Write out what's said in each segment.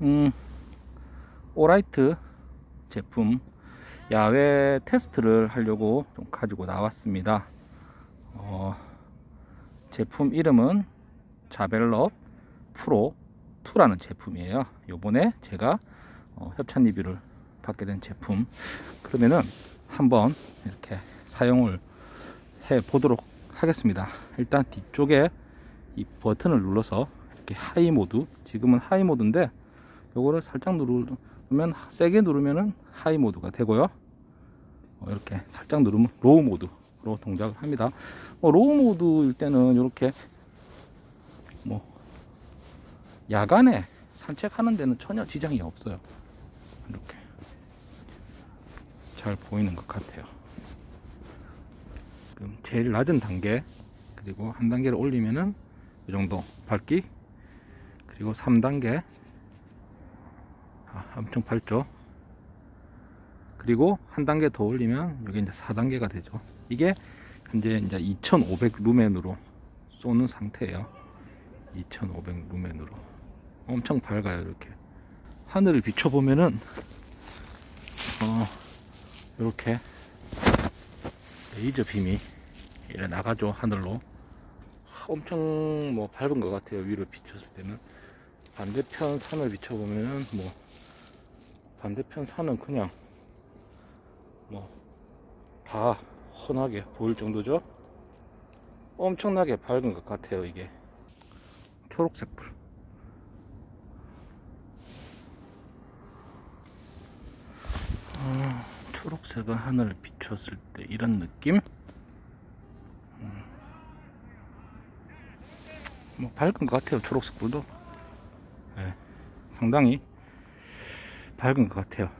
음, 오라이트 제품 야외 테스트를 하려고 좀 가지고 나왔습니다. 어, 제품 이름은 자벨럽 프로 2라는 제품이에요. 요번에 제가 어, 협찬 리뷰를 받게 된 제품. 그러면은 한번 이렇게 사용을 해 보도록 하겠습니다. 일단 뒤쪽에 이 버튼을 눌러서 이렇게 high mode, 지금은 high mode인데 요거를 살짝 누르면 세게 누르면은 high mode가 되고요. 어, 이렇게 살짝 누르면 low mode로 동작을 합니다. 어, low mode일 때는 이렇게 뭐 야간에 산책하는 데는 전혀 지장이 없어요. 이렇게 잘 보이는 것 같아요. 지금 제일 낮은 단계 그리고 한 단계를 올리면은 이 정도 밝기 그리고 3단계 아, 엄청 밝죠? 그리고 한 단계 더 올리면 여기 이제 4단계가 되죠. 이게 현재 이제 2500 루멘으로 쏘는 상태예요. 2500 루멘으로. 엄청 밝아요 이렇게. 하늘을 비춰보면은 어 이렇게 레이저 빔이 이래 나가죠 하늘로. 엄청 뭐 밝은 것 같아요 위로 비쳤을 때는. 반대편 산을 비춰보면은 뭐 반대편 산은 그냥 뭐다 환하게 보일 정도죠? 엄청나게 밝은 것 같아요 이게. 초록색 불 어, 초록색은 하늘을 비췄을 때 이런 느낌? 음. 뭐 밝은 것 같아요 초록색 불도. 네, 상당히 밝은 것 같아요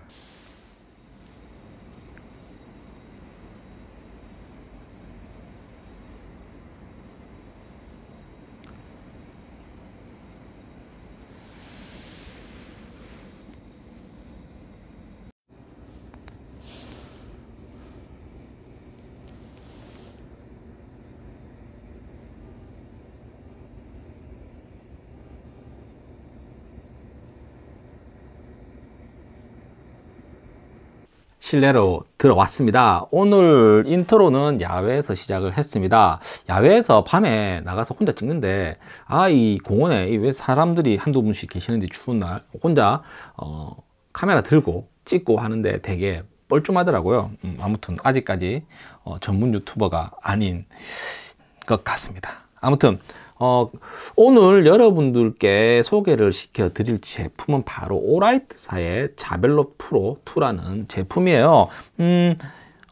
실내로 들어왔습니다. 오늘 intro는 야외에서 시작을 했습니다. 야외에서 밤에 나가서 혼자 찍는데 아 이 공원에 왜 사람들이 한두 분씩 계시는데 추운 날 혼자 어, 카메라 들고 찍고 하는데 되게 뻘쭘하더라고요. 음, 아무튼 아직까지 어, 전문 유튜버가 아닌 것 같습니다. 아무튼 어, 오늘 여러분들께 소개를 시켜 드릴 제품은 바로 오라이트사의 Javelot Pro 2라는 제품이에요. 음,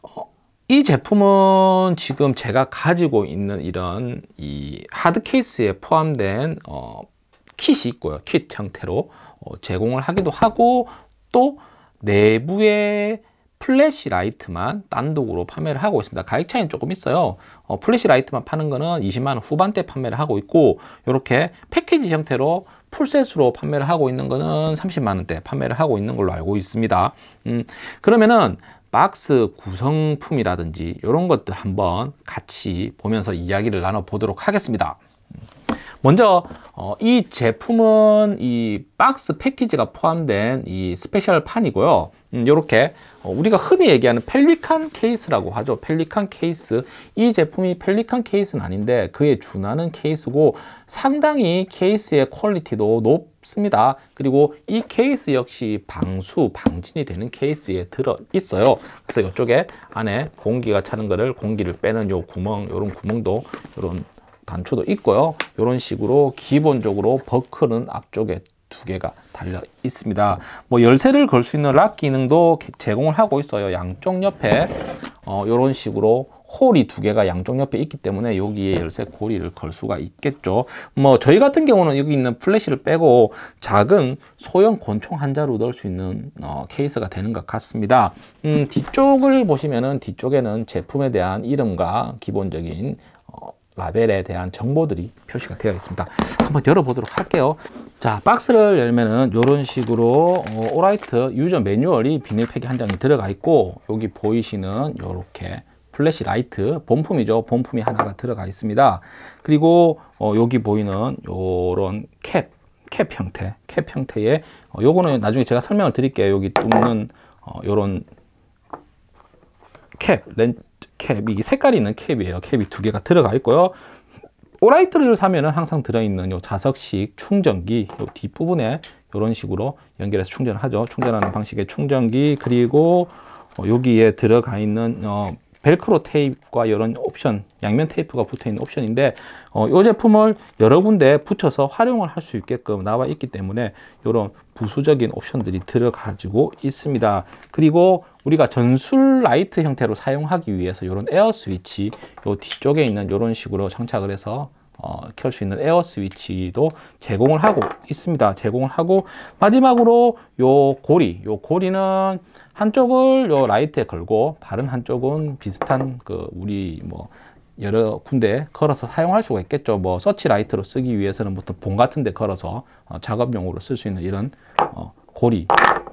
어, 이 제품은 지금 제가 가지고 있는 이런 이 하드 케이스에 포함된 어, kit이 있고요. 킷 형태로 어, 제공을 하기도 하고 또 내부에 플래시 라이트만 단독으로 판매를 하고 있습니다. 가격 차이는 조금 있어요. 어, 플래시 라이트만 파는 거는 20만원 후반대 판매를 하고 있고 이렇게 패키지 형태로 full set으로 판매를 하고 있는 거는 30만원대 판매를 하고 있는 걸로 알고 있습니다. 음, 그러면은 박스 구성품이라든지 이런 것들 한번 같이 보면서 이야기를 나눠 보도록 하겠습니다. 먼저 어, 이 제품은 이 박스 패키지가 포함된 이 special 판이고요. 이렇게 음, 어, 우리가 흔히 얘기하는 Pelican 케이스라고 하죠. Pelican 케이스. 이 제품이 Pelican 케이스는 아닌데 그에 준하는 케이스고 상당히 케이스의 quality도 높습니다. 그리고 이 케이스 역시 방수, 방진이 되는 케이스에 들어 있어요. 그래서 이쪽에 안에 공기가 차는 거를 공기를 빼는 요 구멍, 요런 구멍도 요런 단추도 있고요. 이런 식으로 기본적으로 버클은 앞쪽에 두 개가 달려 있습니다. 뭐 열쇠를 걸 수 있는 lock 기능도 제공을 하고 있어요. 양쪽 옆에 어, 이런 식으로 홀이 두 개가 양쪽 옆에 있기 때문에 여기에 열쇠 고리를 걸 수가 있겠죠. 뭐 저희 같은 경우는 여기 있는 플래시를 빼고 작은 소형 권총 한 자루 넣을 수 있는 어, 케이스가 되는 것 같습니다. 음, 뒤쪽을 보시면은 뒤쪽에는 제품에 대한 이름과 기본적인 어, 라벨에 대한 정보들이 표시가 되어 있습니다. 한번 열어보도록 할게요. 자, 박스를 열면은 이런 식으로 어, Olight user manual이 비닐팩이 한 장이 들어가 있고 여기 보이시는 이렇게 플래시 라이트 본품이죠. 본품이 하나가 들어가 있습니다. 그리고 어, 여기 보이는 이런 캡 캡 형태, 캡 형태의 어, 요거는 나중에 제가 설명을 드릴게요. 여기 뚫는 어, 요런 캡, 렌 캡, 이 색깔이 있는 캡이에요. 캡이 두 개가 들어가 있고요. 오라이트를 사면은 항상 들어있는 요 자석식 충전기 요 뒷부분에 이런 식으로 연결해서 충전을 하죠. 충전하는 방식의 충전기 그리고 어, 여기에 들어가 있는 어, 벨크로 테이프과 이런 옵션, 양면 테이프가 붙어 있는 옵션인데 어, 이 제품을 여러 군데 붙여서 활용을 할 수 있게끔 나와 있기 때문에 이런 부수적인 옵션들이 들어가지고 있습니다. 그리고 우리가 전술 라이트 형태로 사용하기 위해서 이런 에어 스위치 요 뒤쪽에 있는 이런 식으로 장착을 해서 어, 켤 수 있는 에어 스위치도 제공을 하고 있습니다. 제공을 하고 마지막으로 요 고리, 요 고리는 한쪽을 요 라이트에 걸고 다른 한쪽은 비슷한 그 우리 뭐 여러 군데 걸어서 사용할 수가 있겠죠. 뭐 서치 라이트로 쓰기 위해서는 보통 봉 같은 데 걸어서 어, 작업용으로 쓸 수 있는 이런 어, 고리를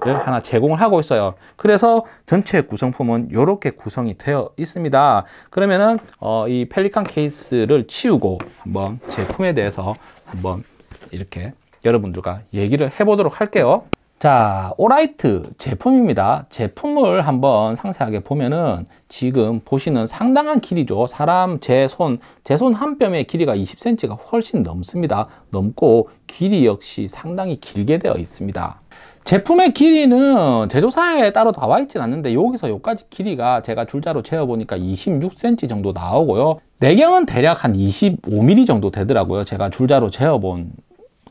하나 제공을 하고 있어요. 그래서 전체 구성품은 이렇게 구성이 되어 있습니다. 그러면은 어, 이 펠리칸 케이스를 치우고 한번 제품에 대해서 한번 이렇게 여러분들과 얘기를 해보도록 할게요. 자, 오라이트 제품입니다. 제품을 한번 상세하게 보면은 지금 보시는 상당한 길이죠. 사람 제 손, 제 손 한 뼘의 길이가 20cm가 훨씬 넘습니다. 넘고 길이 역시 상당히 길게 되어 있습니다. 제품의 길이는 제조사에 따로 나와 있진 않는데 여기서 여기까지 길이가 제가 줄자로 재어 보니까 26cm 정도 나오고요. 내경은 대략 한 25mm 정도 되더라고요. 제가 줄자로 재어 본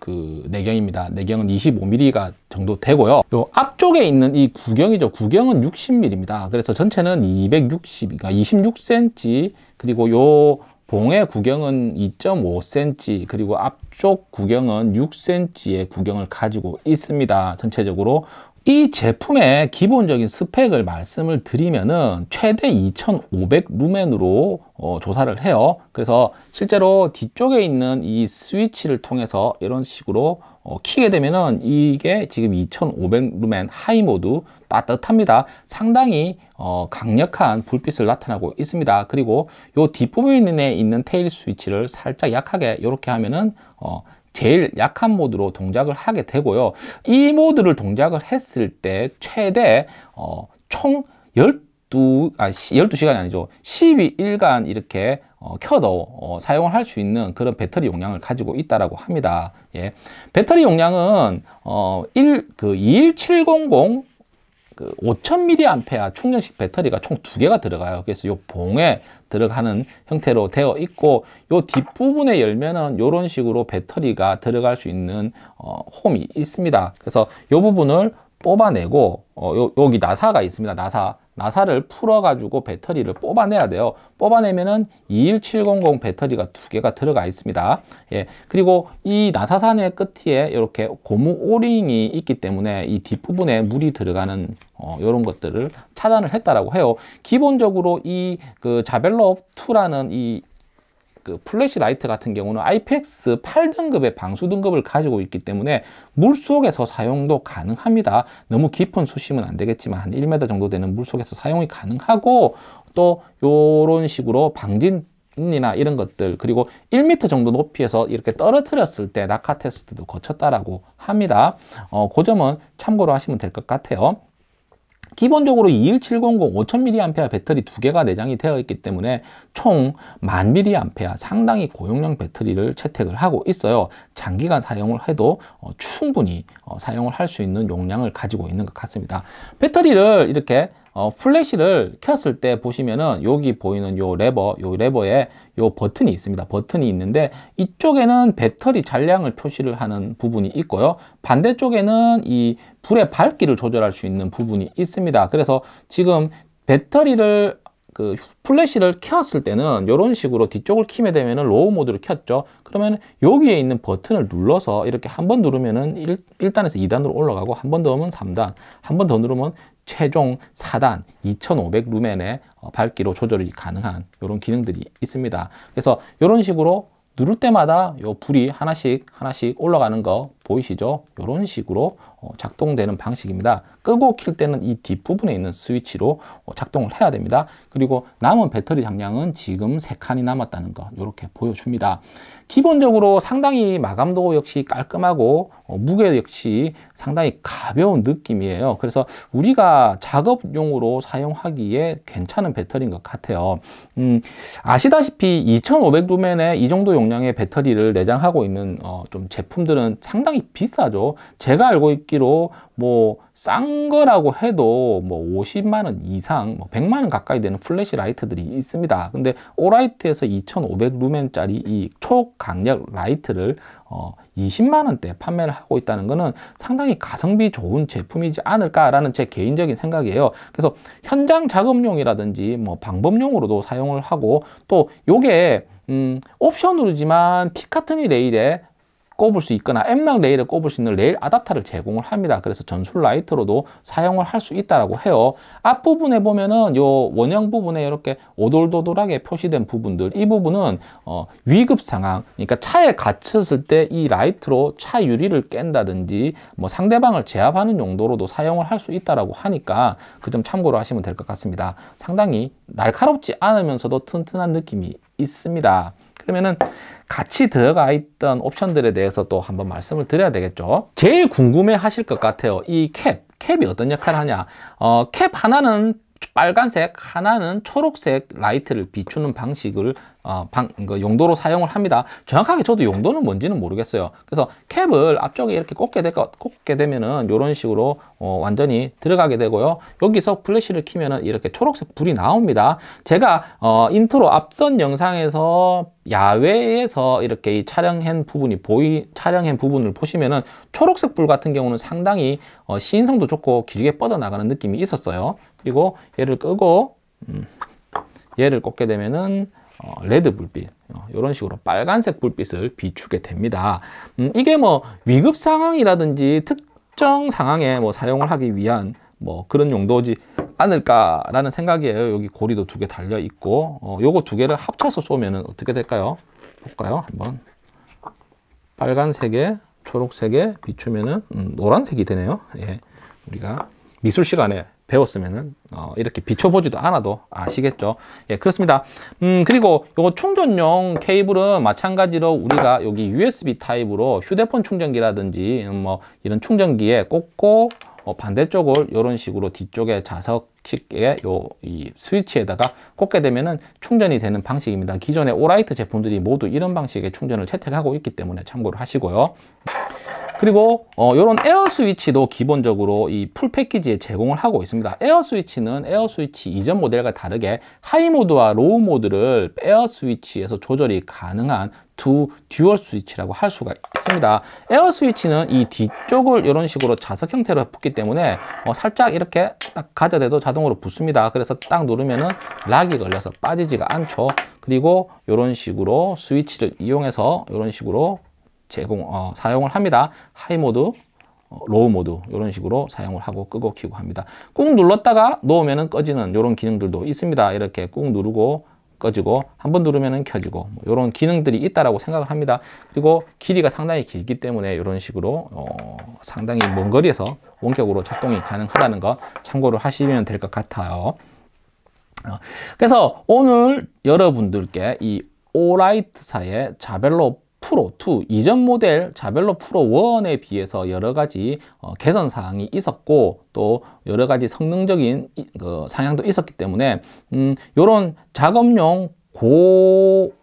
그 내경입니다. 내경은 25mm가 정도 되고요. 요 앞쪽에 있는 이 구경이죠. 구경은 60mm입니다. 그래서 전체는 260, 그러니까 26cm 그리고 요 봉의 구경은 2.5cm 그리고 앞쪽 구경은 6cm의 구경을 가지고 있습니다. 전체적으로 이 제품의 기본적인 스펙을 말씀을 드리면은 최대 2500 루멘으로 어, 조사를 해요. 그래서 실제로 뒤쪽에 있는 이 스위치를 통해서 이런 식으로 어, 키게 되면은 이게 지금 2500 루멘 high mode 따뜻합니다. 상당히 어, 강력한 불빛을 나타나고 있습니다. 그리고 요 뒷부분에 있는 tail 스위치를 살짝 약하게 이렇게 하면은 어, 제일 약한 모드로 동작을 하게 되고요. 이 모드를 동작을 했을 때 최대 어, 총 12, 아, 12시간이 아니죠. 12일간 이렇게 어, 켜도 어, 사용을 할 수 있는 그런 배터리 용량을 가지고 있다라고 합니다. 예. 배터리 용량은 어, 1, 그 21700, 그 5000mAh 충전식 배터리가 총 두 개가 들어가요. 그래서 이 봉에 들어가는 형태로 되어 있고 이 뒷부분에 열면은 이런 식으로 배터리가 들어갈 수 있는 어, 홈이 있습니다. 그래서 이 부분을 뽑아내고 어, 요, 여기 나사가 있습니다. 나사 나사를 풀어가지고 배터리를 뽑아내야 돼요. 뽑아내면은 21700 배터리가 두 개가 들어가 있습니다. 예. 그리고 이 나사산의 끝에 이렇게 고무 오링이 있기 때문에 이 뒷부분에 물이 들어가는 어, 이런 것들을 차단을 했다라고 해요. 기본적으로 이 그 Javelot 2라는 이 그 플래시 라이트 같은 경우는 IPX 8등급의 방수 등급을 가지고 있기 때문에 물 속에서 사용도 가능합니다. 너무 깊은 수심은 안 되겠지만 한 1m 정도 되는 물 속에서 사용이 가능하고 또 이런 식으로 방진 이나 이런 것들 그리고 1m 정도 높이에서 이렇게 떨어뜨렸을 때 낙하 테스트도 거쳤다라고 합니다. 어, 그 점은 참고로 하시면 될 것 같아요. 기본적으로 21700 5000mAh 배터리 두 개가 내장이 되어 있기 때문에 총 1000mAh 상당히 고용량 배터리를 채택을 하고 있어요. 장기간 사용을 해도 어, 충분히 어, 사용을 할 수 있는 용량을 가지고 있는 것 같습니다. 배터리를 이렇게 어, 플래시를 켰을 때 보시면은 여기 보이는 요 레버, 요 레버에 요 버튼이 있습니다. 버튼이 있는데 이쪽에는 배터리 잔량을 표시를 하는 부분이 있고요. 반대쪽에는 이 불의 밝기를 조절할 수 있는 부분이 있습니다. 그래서 지금 배터리를 그 플래시를 켰을 때는 이런 식으로 뒤쪽을 키게 되면은 low mode를 켰죠. 그러면 여기에 있는 버튼을 눌러서 이렇게 한 번 누르면은 1, 1단에서 2단으로 올라가고 한 번더 누르면 3단, 한 번 더 누르면 최종 4단 2500 루멘의 어, 밝기로 조절이 가능한 이런 기능들이 있습니다. 그래서 이런 식으로 누를 때마다 요 불이 하나씩 하나씩 올라가는 거 보이시죠? 이런 식으로 어, 작동되는 방식입니다. 끄고 킬 때는 이 뒷부분에 있는 스위치로 어, 작동을 해야 됩니다. 그리고 남은 배터리 장량은 지금 3칸이 남았다는 거 이렇게 보여줍니다. 기본적으로 상당히 마감도 역시 깔끔하고 어, 무게 역시 상당히 가벼운 느낌이에요. 그래서 우리가 작업용으로 사용하기에 괜찮은 배터리인 것 같아요. 음, 아시다시피 2500루멘의 이 정도 용량의 배터리를 내장하고 있는 어, 좀 제품들은 상당히 비싸죠. 제가 알고 있기로 뭐 싼 거라고 해도 뭐 50만 원 이상, 뭐 100만 원 가까이 되는 플래시 라이트들이 있습니다. 근데 Olight에서 2500 루멘짜리 이 초강력 라이트를 어 20만 원대 판매를 하고 있다는 것은 상당히 가성비 좋은 제품이지 않을까라는 제 개인적인 생각이에요. 그래서 현장 작업용이라든지 뭐 방범용으로도 사용을 하고 또 요게 음, 옵션으로지만 Picatinny 레일에 꼽을 수 있거나 M-LOK 레일에 꼽을 수 있는 레일 아답터를 제공을 합니다. 그래서 전술 라이트로도 사용을 할 수 있다라고 해요. 앞부분에 보면은 요 원형 부분에 이렇게 오돌도돌하게 표시된 부분들 이 부분은 어, 위급 상황 그러니까 차에 갇혔을 때 이 라이트로 차 유리를 깬다든지 뭐 상대방을 제압하는 용도로도 사용을 할 수 있다라고 하니까 그 점 참고로 하시면 될 것 같습니다. 상당히 날카롭지 않으면서도 튼튼한 느낌이 있습니다. 그러면은 같이 들어가 있던 옵션들에 대해서 또 한번 말씀을 드려야 되겠죠. 제일 궁금해 하실 것 같아요. 이 캡, 캡이 어떤 역할을 하냐. 어, 캡 하나는 빨간색, 하나는 초록색 라이트를 비추는 방식을 어, 방, 그 용도로 사용을 합니다. 정확하게 저도 용도는 뭔지는 모르겠어요. 그래서 캡을 앞쪽에 이렇게 꽂게, 되, 꽂게 되면은 이런 식으로 어, 완전히 들어가게 되고요. 여기서 플래시를 키면은 이렇게 초록색 불이 나옵니다. 제가 어, 인트로 앞선 영상에서 야외에서 이렇게 촬영한 부분이 보이 촬영한 부분을 보시면은 초록색 불 같은 경우는 상당히 어, 시인성도 좋고 길게 뻗어나가는 느낌이 있었어요. 그리고 얘를 끄고 음, 얘를 꽂게 되면은 어, red 불빛 어, 이런 식으로 빨간색 불빛을 비추게 됩니다. 음, 이게 뭐 위급 상황이라든지 특정 상황에 뭐 사용을 하기 위한 뭐 그런 용도지 않을까라는 생각이에요. 여기 고리도 두 개 달려 있고 어, 요거 두 개를 합쳐서 쏘면 어떻게 될까요? 볼까요? 한번 빨간색에 초록색에 비추면은 음, 노란색이 되네요. 예, 우리가 미술 시간에 배웠으면은 어, 이렇게 비춰보지도 않아도 아시겠죠? 예 그렇습니다. 음 그리고 요거 충전용 케이블은 마찬가지로 우리가 여기 USB 타입으로 휴대폰 충전기라든지 음, 뭐 이런 충전기에 꽂고 어, 반대쪽을 이런 식으로 뒤쪽에 자석식의 요 이 스위치에다가 꽂게 되면은 충전이 되는 방식입니다. 기존의 Olight 제품들이 모두 이런 방식의 충전을 채택하고 있기 때문에 참고를 하시고요 그리고 어, 이런 에어 스위치도 기본적으로 이 full 패키지에 제공을 하고 있습니다. 에어 스위치는 에어 스위치 이전 모델과 다르게 high 모드와 low 모드를 에어 스위치에서 조절이 가능한 두 dual 스위치라고 할 수가 있습니다. 에어 스위치는 이 뒤쪽을 이런 식으로 자석 형태로 붙기 때문에 어, 살짝 이렇게 딱 가져대도 자동으로 붙습니다. 그래서 딱 누르면은 lock이 걸려서 빠지지가 않죠. 그리고 이런 식으로 스위치를 이용해서 이런 식으로 제공 어, 사용을 합니다. high 모드, 어, low 모드 이런 식으로 사용을 하고 끄고 키고 합니다. 꾹 눌렀다가 놓으면 꺼지는 이런 기능들도 있습니다. 이렇게 꾹 누르고 꺼지고 한 번 누르면 켜지고 이런 뭐 기능들이 있다라고 생각을 합니다. 그리고 길이가 상당히 길기 때문에 이런 식으로 어, 상당히 먼 거리에서 원격으로 작동이 가능하다는 거 참고를 하시면 될 것 같아요. 어, 그래서 오늘 여러분들께 이 오라이트사의 자벨로 프로 2 이전 모델 자벨로 프로 1에 비해서 여러 가지 어, 개선 사항이 있었고 또 여러 가지 성능적인 그 상향도 있었기 때문에 음, 이런 작업용 고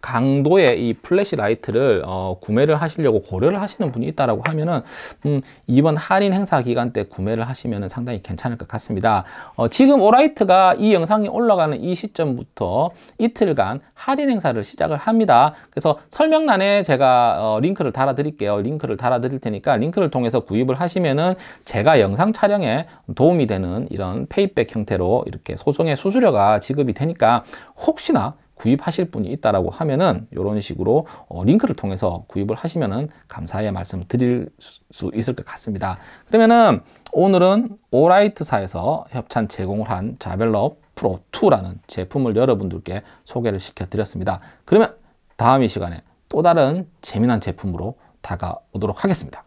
광도의 이 flashlight를 어, 구매를 하시려고 고려를 하시는 분이 있다라고 하면은 음, 이번 할인 행사 기간 때 구매를 하시면 상당히 괜찮을 것 같습니다. 어, 지금 Olight가 이 영상이 올라가는 이 시점부터 이틀간 할인 행사를 시작을 합니다. 그래서 설명란에 제가 어, 링크를 달아 드릴게요. 링크를 달아 드릴 테니까 링크를 통해서 구입을 하시면은 제가 영상 촬영에 도움이 되는 이런 payback 형태로 이렇게 소정의 수수료가 지급이 되니까 혹시나 구입하실 분이 있다라고 하면은 이런 식으로 어, 링크를 통해서 구입을 하시면은 감사의 말씀 드릴 수 있을 것 같습니다. 그러면은 오늘은 오라이트사에서 협찬 제공을 한 자벨럽 프로 2라는 제품을 여러분들께 소개를 시켜 드렸습니다. 그러면 다음 이 시간에 또 다른 재미난 제품으로 다가오도록 하겠습니다.